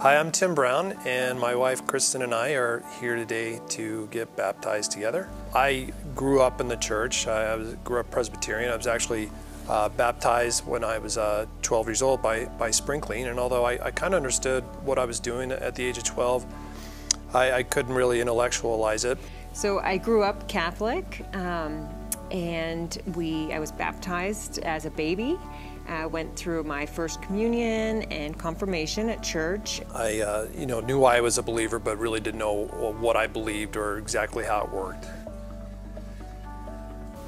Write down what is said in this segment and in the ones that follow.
Hi, I'm Tim Brown, and my wife Christen and I are here today to get baptized together. I grew up in the church. I was, grew up Presbyterian. I was actually uh, baptized when I was uh, 12 years old by, by sprinkling, and although I, I kind of understood what I was doing at the age of 12, I, I couldn't really intellectualize it. So I grew up Catholic, um, and we I was baptized as a baby. I went through my first communion and confirmation at church. I, uh, you know, knew I was a believer, but really didn't know what I believed or exactly how it worked.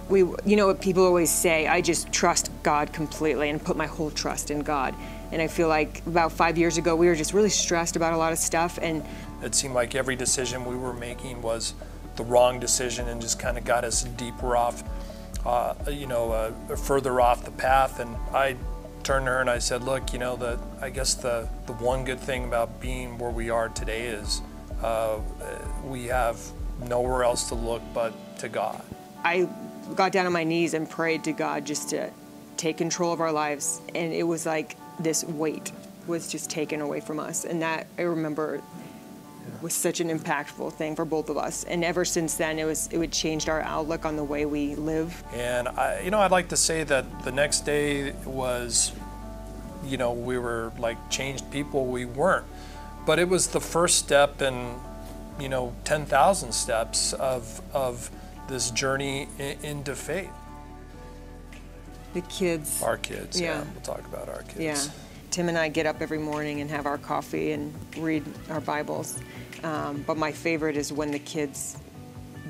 We, you know what people always say, I just trust God completely and put my whole trust in God. And I feel like about five years ago, we were just really stressed about a lot of stuff. And it seemed like every decision we were making was the wrong decision and just kind of got us deeper off uh, you know, uh, further off the path. And I turned to her and I said, look, you know, the, I guess the, the one good thing about being where we are today is uh, we have nowhere else to look but to God. I got down on my knees and prayed to God just to take control of our lives. And it was like this weight was just taken away from us. And that I remember was such an impactful thing for both of us. And ever since then, it was it would changed our outlook on the way we live. And I, you know, I'd like to say that the next day was, you know, we were like changed people. We weren't, but it was the first step in, you know, ten thousand steps of of this journey into faith. The kids. Our kids. Yeah. yeah. We'll talk about our kids. Yeah. Tim and I get up every morning and have our coffee and read our Bibles. Um, but my favorite is when the kids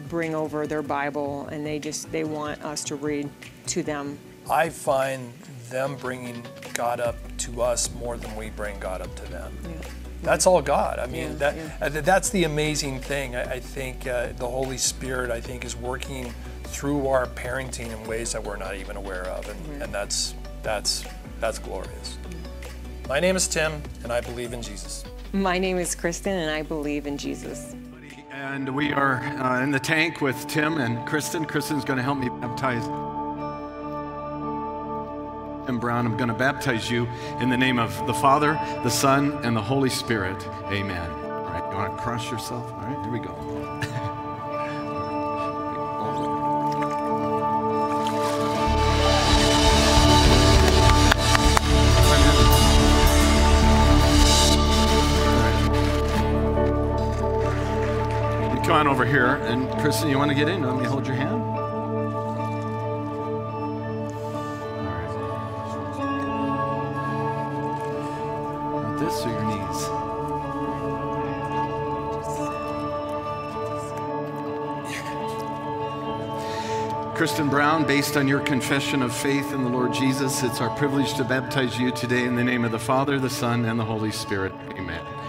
bring over their Bible and they just they want us to read to them. I find them bringing God up to us more than we bring God up to them. Yeah. That's all God. I mean, yeah, that yeah. Uh, that's the amazing thing. I, I think uh, the Holy Spirit, I think, is working through our parenting in ways that we're not even aware of, and, and that's that's that's glorious. My name is Tim, and I believe in Jesus. My name is Christen, and I believe in Jesus. And we are uh, in the tank with Tim and Christen. Christen's going to help me baptize. Tim Brown, I'm going to baptize you in the name of the Father, the Son, and the Holy Spirit. Amen. All right, you want to cross yourself? All right, here we go. Over here. And Christen, you want to get in? Let me hold your hand. this or your knees? Christen Brown, based on your confession of faith in the Lord Jesus, it's our privilege to baptize you today in the name of the Father, the Son, and the Holy Spirit. Amen.